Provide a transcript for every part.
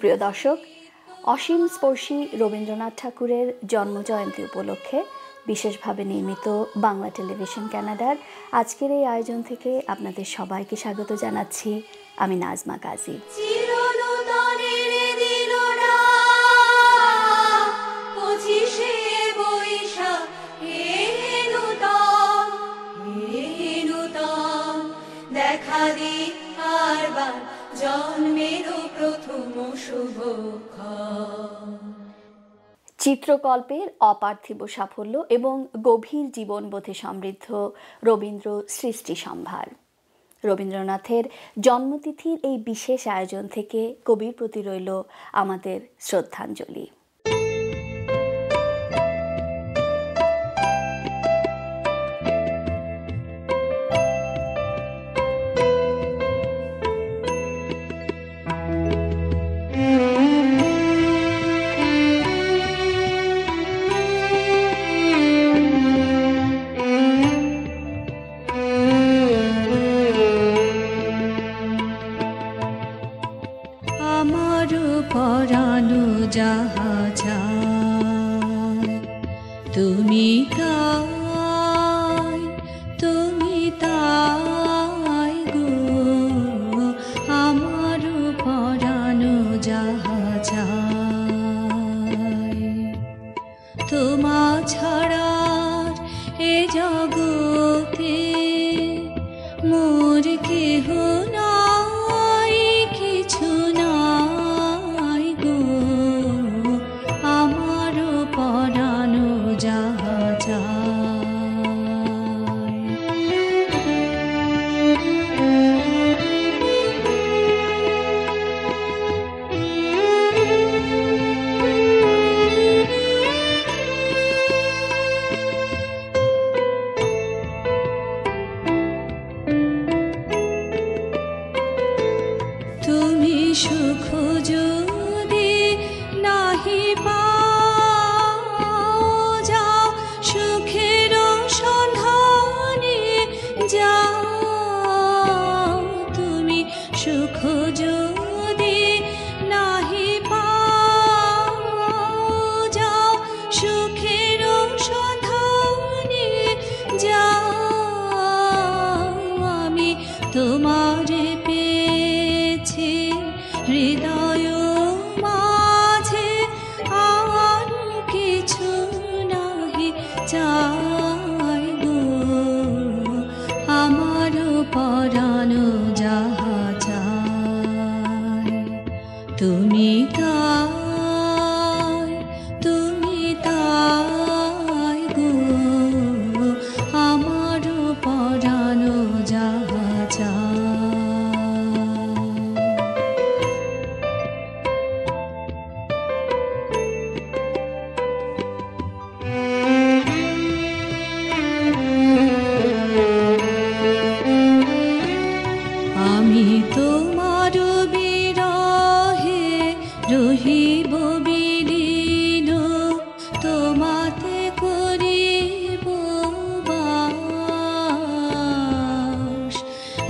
সুপ্রিয় দর্শক, অসীম স্পর্শী রবীন্দ্রনাথ ঠাকুরের জন্মজয়ন্তী উপলক্ষে বিশেষভাবে নির্মিত বাংলা টেলিভিশন ক্যানাডার আজকের এই আয়োজন থেকে আপনাদের সবাইকে স্বাগত জানাচ্ছি। আমি নাজমা কাজী। দেখা জন্মেরও চিত্রকল্পের অপার্থিব সাফল্য এবং গভীর জীবনবোধে সমৃদ্ধ রবীন্দ্র সৃষ্টি সম্ভার। রবীন্দ্রনাথের জন্মতিথির এই বিশেষ আয়োজন থেকে কবির প্রতি রইল আমাদের শ্রদ্ধাঞ্জলি। हृदा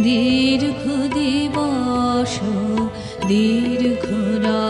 দীর্ঘ দিবস দীর্ঘ রাত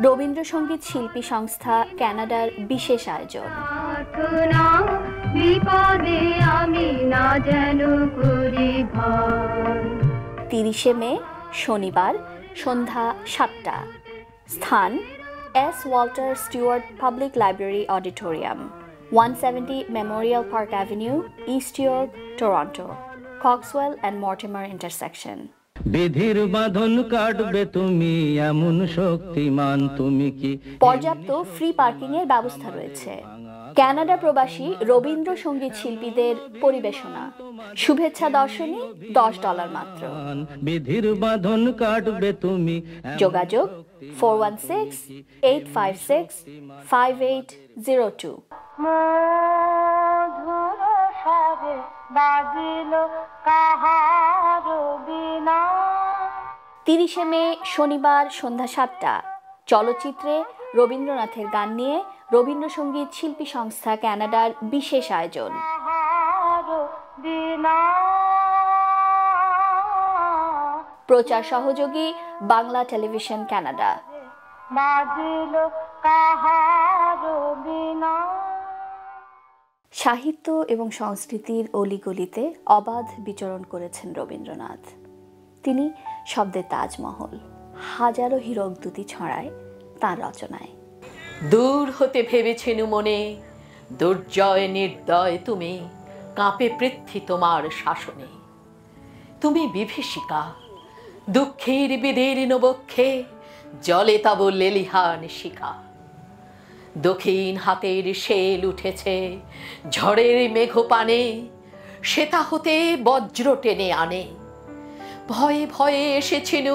রবীন্দ্রসঙ্গীত শিল্পী সংস্থা কানাডার বিশেষ আয়োজন। তিরিশে মে শনিবার সন্ধ্যা সাতটা। স্থান S Walter Stewart public library auditorium one seventy Memorial Park Avenue East York Toronto Coxwell and Mortimer intersection. বিধির বাঁধন কাটবে তুমি এমন শক্তিমান তুমি কি? পর্যাপ্ত ফ্রি পার্কিং এর ব্যবস্থা রয়েছে। কানাডা প্রবাসী রবীন্দ্রসঙ্গীত শিল্পীদের পরিবেশনা। শুভেচ্ছা দর্শনী দশ ডলার মাত্র। বিধির বাঁধন কাটবে তুমি যোগাযোগ four one six eight five six five eight zero two মধুর বাজিল কাহার বিনা। তিরিশে মে শনিবার সন্ধ্যা সাতটা। চলচ্চিত্রে রবীন্দ্রনাথের গান নিয়ে রবীন্দ্রসঙ্গীত শিল্পী সংস্থা ক্যানাডার বিশেষ আয়োজন। প্রচার সহযোগী বাংলা টেলিভিশন কানাডা বাজিল কাহার বিনা। সাহিত্য এবং সংস্কৃতির অলিগলিতে অবাধ বিচরণ করেছেন রবীন্দ্রনাথ। তিনি শব্দের তাজমহল, হাজারো হীরক দুটি ছড়ায় তার রচনায়। দূর হতে ভেবেছেন মনে, দুর্জয় নির্দয় তুমি, কাঁপে পৃথ্বী তোমার শাসনে। তুমি বিভীষিকা, দুঃখের বিদীর্ণ বক্ষে জলে তব লেলিহান শিখা। দক্ষিণ হাতের শেল উঠেছে, ঝড়ের মেঘপানে সেতা হতে বজ্র টেনে আনে। ভয়ে ভয়ে এসেছিল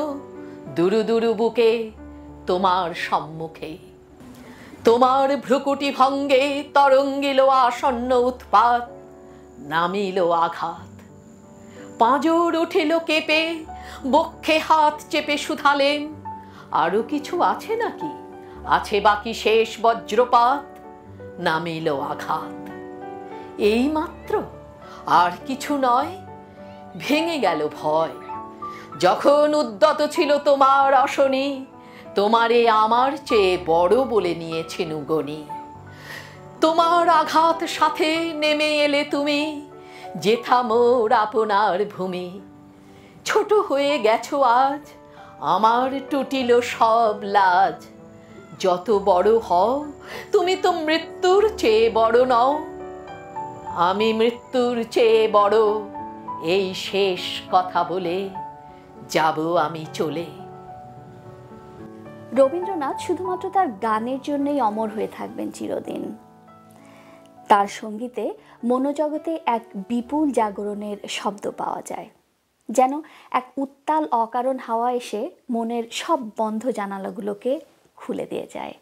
দুরু দুরু বুকে তোমার সম্মুখে। তোমার ভ্রুকুটি ভঙ্গে তরঙ্গিল আসন্ন উৎপাত, নামিল আঘাত। পাঁজর উঠিল কেঁপে, বক্ষে হাত চেপে শুধালেন। আরও কিছু আছে নাকি? আছে বাকি শেষ বজ্রপাত, নামিল আঘাত। এই মাত্র আর কিছু নয়, ভেঙে গেল ভয়। যখন উদ্যত ছিল তোমার আসনে তোমারে আমার চেয়ে বড় বলে নিয়েছেন গণি তোমার আঘাত সাথে নেমে এলে তুমি, যেথা মোর আপনার ভূমি। ছোট হয়ে গেছো আজ, আমার টুটিল সব লাজ। যত বড় হও, তুমি তো মৃত্যুর চেয়ে বড় নও। আমি মৃত্যুর চেয়ে বড়, এই শেষ কথা বলে যাব আমি চলে। রবীন্দ্রনাথ শুধুমাত্র তার গানের জন্যই অমর হয়ে থাকবেন চিরদিন। তার সঙ্গীতে মনোজগতে এক বিপুল জাগরণের শব্দ পাওয়া যায়, যেন এক উত্তাল অকারণ হাওয়া এসে মনের সব বন্ধ জানালাগুলোকে খুলে দিয়ে যায়।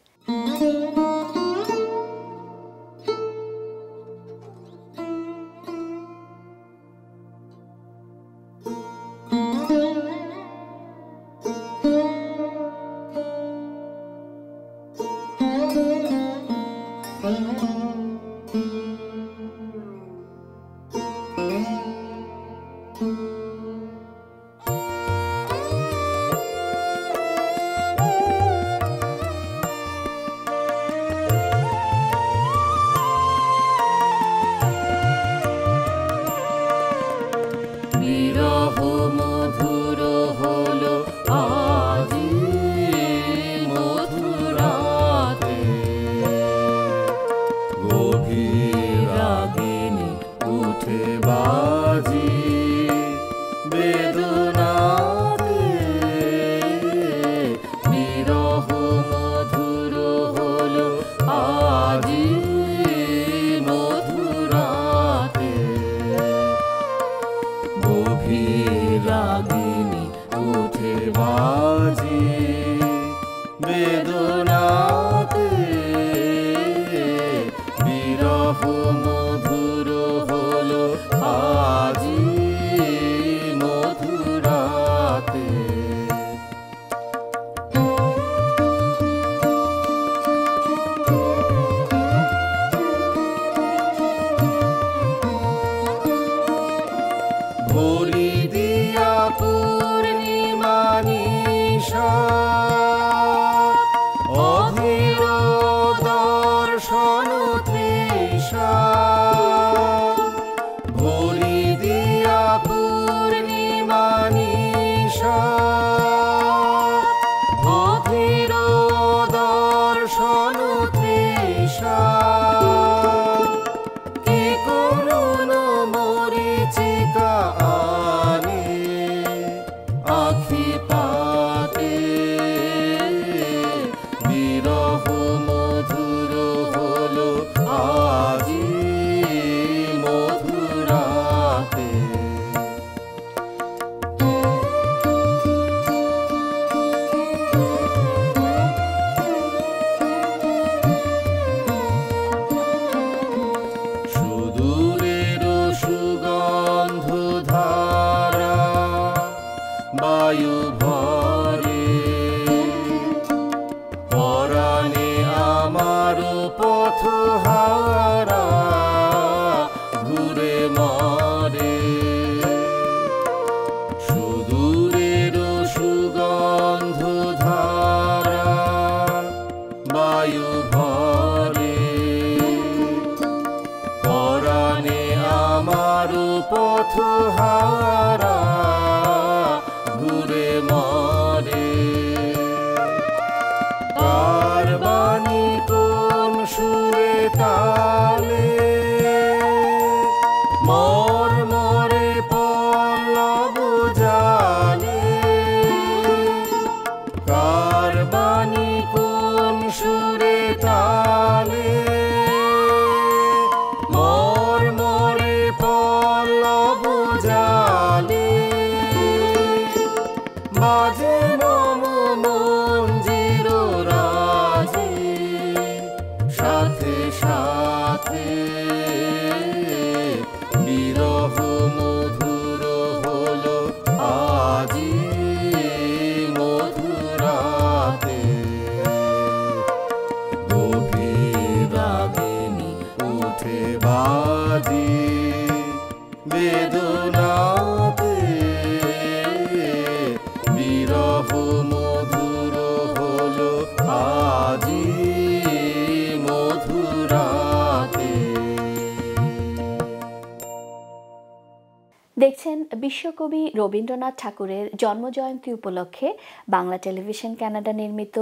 দেখছেন বিশ্বকবি রবীন্দ্রনাথ ঠাকুরের জন্মজয়ন্তী উপলক্ষে বাংলা টেলিভিশন কানাডা নির্মিত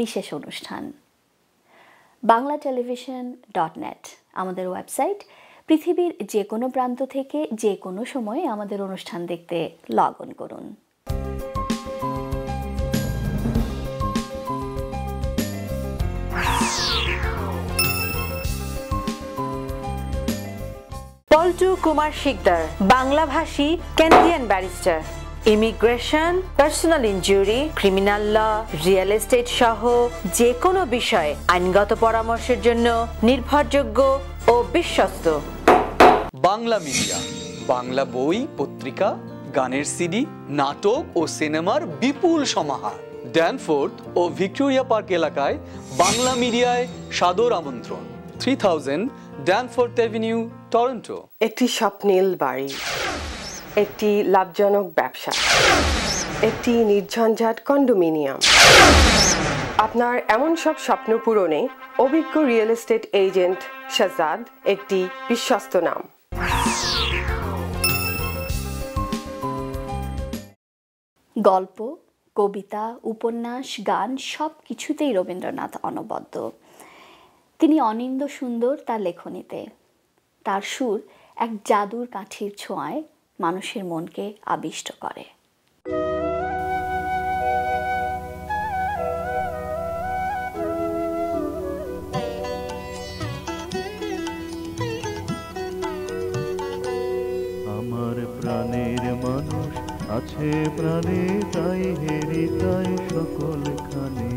বিশেষ অনুষ্ঠান। বাংলা টেলিভিশন ডট নেট, আমাদের ওয়েবসাইট। পৃথিবীর যে কোনো প্রান্ত থেকে যে কোনো সময়ে আমাদের অনুষ্ঠান দেখতে লগ অন করুন। পল্টু কুমার শিকদার, বাংলাভাষী Canadian barrister, immigration, personal injury, criminal law, real estate সহ যে কোনো বিষয়ে আইনগত পরামর্শের জন্য নির্ভরযোগ্য ও বিশ্বস্ত। বাংলা মিডিয়া, বাংলা বই, পত্রিকা, গানের সিডি, নাটক ও সিনেমার বিপুল সমাহার। ড্যানফোর্থ ও ভিক্টোরিয়া পার্ক এলাকায় বাংলা মিডিয়ায় সাদর আমন্ত্রণ। Three thousand Danforth Avenue Toronto একটি স্বপ্নীল বাড়ি একটি লাভজনক ব্যবসা একটি নির্ঝঞ্ঝাট কন্ডোমিনিয়াম। আপনার এমন সব স্বপ্ন পূরণে অভিজ্ঞ রিয়েল এস্টেট এজেন্ট শাজাদ একটি বিশ্বস্ত নাম। গল্প কবিতা উপন্যাস গান সব কিছুতেই রবীন্দ্রনাথ অনবদ্য। তিনি অনিন্দ সুন্দর তার লেখনীতে। তার সুর এক জাদুর কাঠির ছোঁয়ায় মানুষের মনকে আবিষ্ট করে। আমার প্রাণের মানুষ আছে প্রাণে, তাই হেরি তাই সকল খানে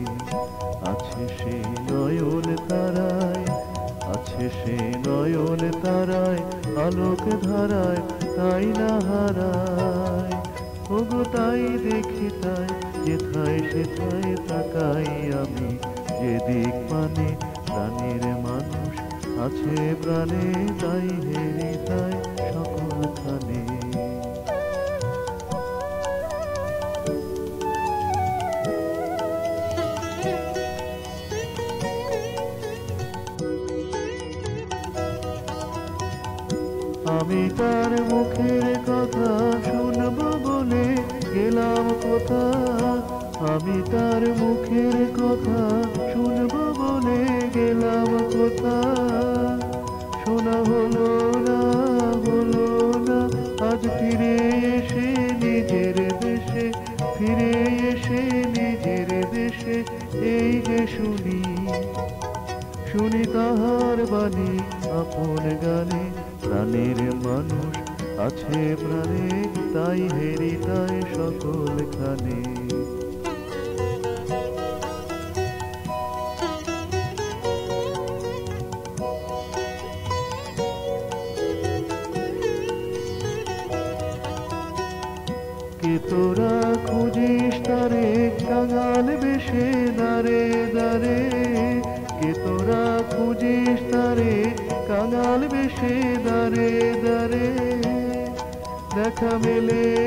আছে সে নয়ন তারায়, আছে সে নয়ন তারায়, আলোক ধারায় তাই না হারায়? ওগো তাই দেখি তাই, যেথায় সেথায় তাকাই আমি, যেদিক পানে প্রাণের মানুষ, আছে প্রাণে তাই হেরি মেলে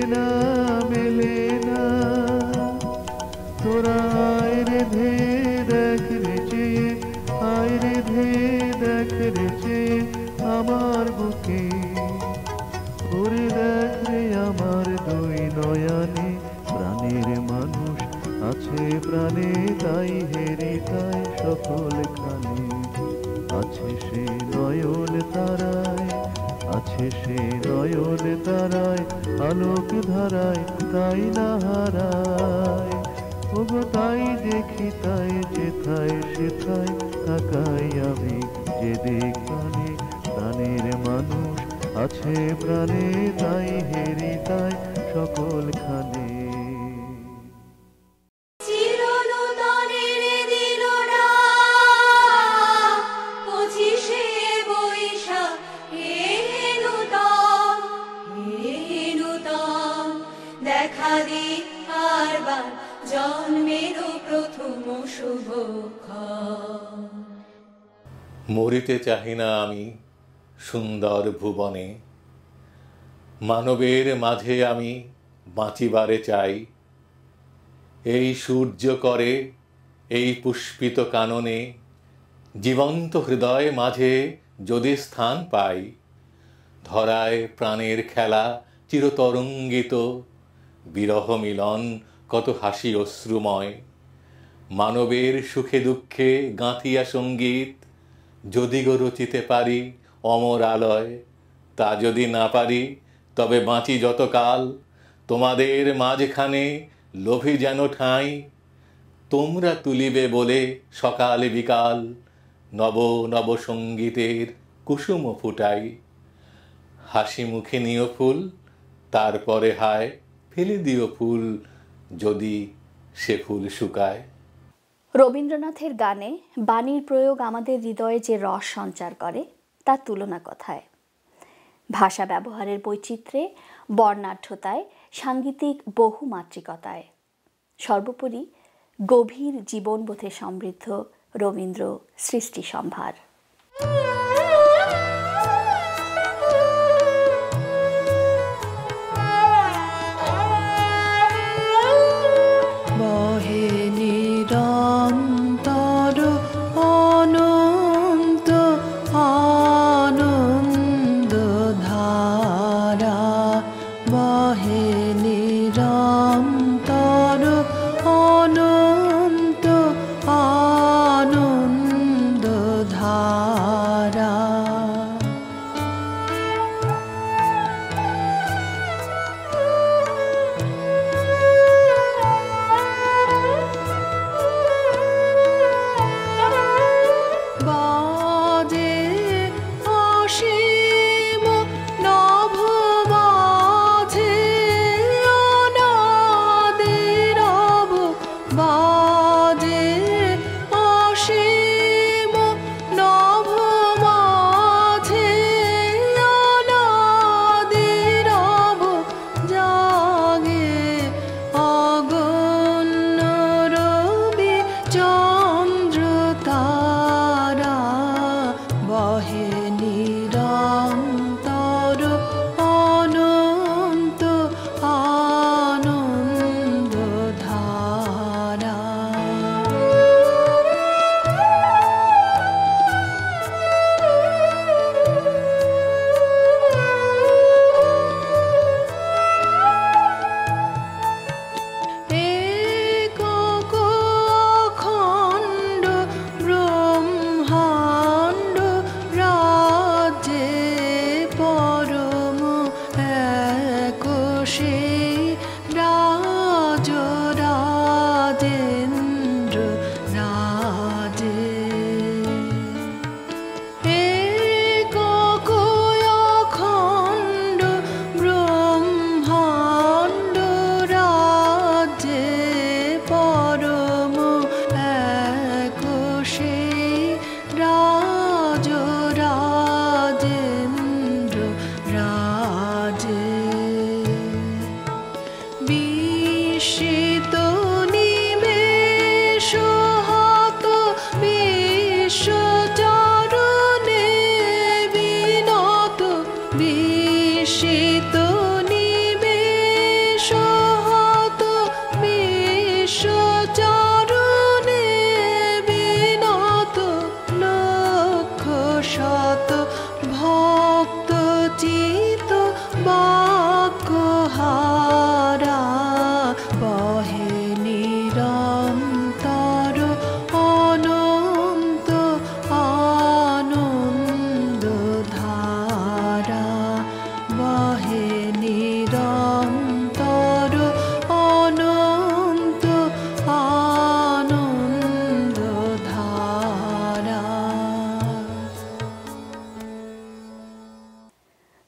আছে নয়নে তারায়, আলোক ধারায়, তাই না হারায়? ওগো তাই দেখি, তাই যেথায়, সেথায় তাকাই আমি যে দেখানে প্রাণের মানুষ আছে, প্রাণে তাই হেরি তাই সকল খানে মরিতে চাহি না আমি সুন্দর ভুবনে। মানবের মাঝে আমি বাঁচিবারে চাই। এই সূর্য করে, এই পুষ্পিত কাননে, জীবন্ত হৃদয় মাঝে যদি স্থান পাই, ধরায় প্রাণের খেলা চিরতরঙ্গিত, বিরহ মিলন কত হাসি অশ্রুময়। মানবের সুখে দুঃখে গাঁথিয়া সংগীত যদি গো রচিতে পারি, অমর আলয়। তা যদি না পারি, তবে বাঁচি যতকাল। তোমাদের মাঝখানে লোভী যেন ঠাঁই। তোমরা তুলিবে বলে সকাল বিকাল নব নব সঙ্গীতের কুসুম ফুটাই। হাসি মুখে নিও ফুল, তারপরে হায় ফেলে দিও ফুল, যদি সে ফুল শুকায়। রবীন্দ্রনাথের গানে বাণীর প্রয়োগ আমাদের হৃদয়ে যে রস সঞ্চার করে তার তুলনা কথায়। ভাষা ব্যবহারের বৈচিত্র্যে, বর্ণাঢ্যতায়, সাংগীতিক বহুমাত্রিকতায়। সর্বোপরি গভীর জীবনবোধে সমৃদ্ধ রবীন্দ্র সৃষ্টি সম্ভার।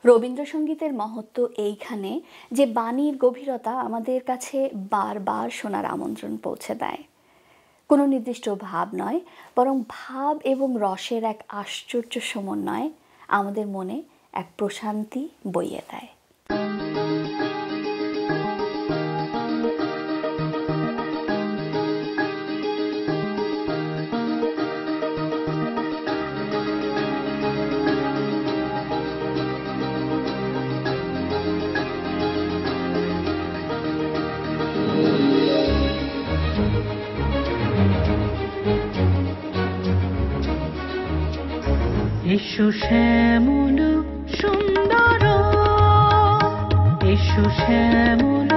রবীন্দ্রসঙ্গীতের মহত্ব এইখানে যে বাণীর গভীরতা আমাদের কাছে বারবার শোনার আমন্ত্রণ পৌঁছে দেয়। কোনো নির্দিষ্ট ভাব নয়, বরং ভাব এবং রসের এক আশ্চর্য সমন্বয় আমাদের মনে এক প্রশান্তি বইয়ে দেয়। এসো শ্যামল সুন্দর এসো শ্যামল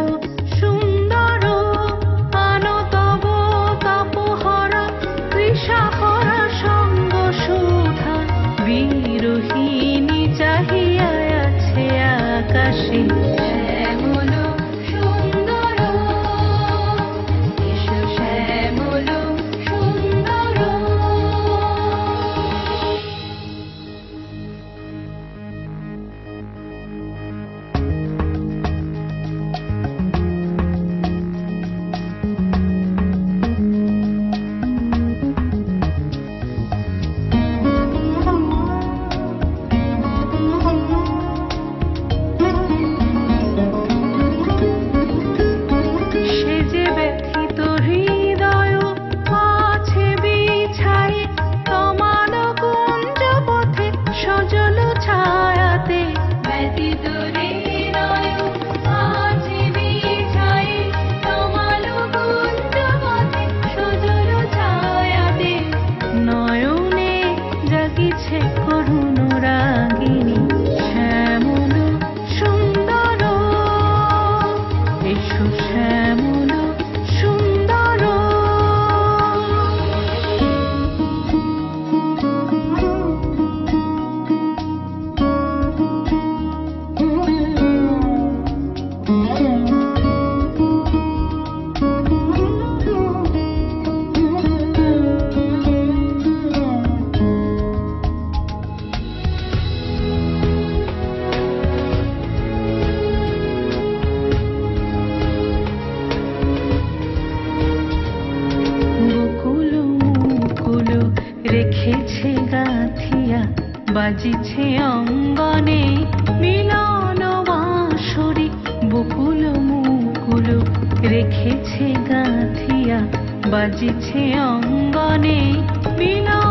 বাজিছে অঙ্গনে মিলন বাঁশরি বকুল মুকুল রেখেছে গাঁথিয়া বাজিছে অঙ্গনে মিলন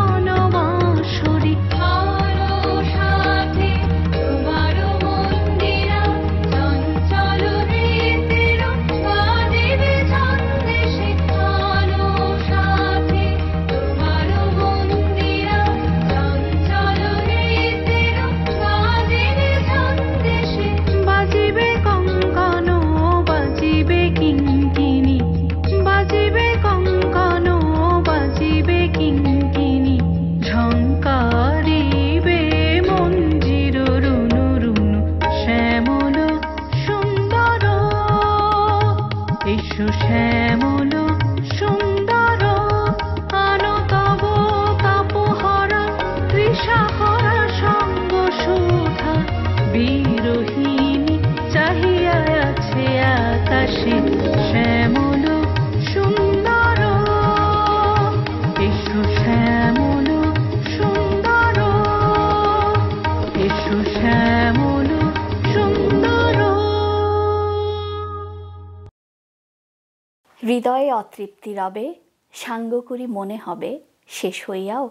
অতৃপ্তি রবে, সাঙ্গ করি মনে হবে, শেষ হইয়াও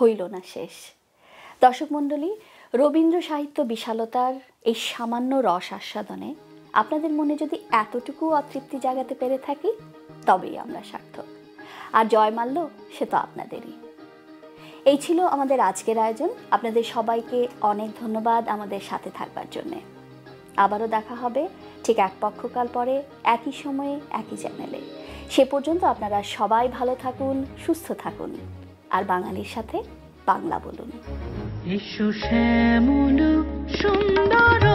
হইল না শেষ। দর্শক মণ্ডলী, রবীন্দ্র সাহিত্য বিশালতার এই সামান্য রস আস্বাদনে আপনাদের মনে যদি এতটুকু অতৃপ্তি জাগাতে পেরে থাকি, তবেই আমরা সার্থক। আর জয় মাল্য, সে তো আপনাদেরই। এই ছিল আমাদের আজকের আয়োজন। আপনাদের সবাইকে অনেক ধন্যবাদ আমাদের সাথে থাকবার জন্যে। আবারও দেখা হবে ঠিক এক পক্ষকাল পরে, একই সময়ে, একই চ্যানেলে। সে পর্যন্ত আপনারা সবাই ভালো থাকুন সুস্থ থাকুন। আর বাঙালির সাথে বাংলা বলুন। সুন্দর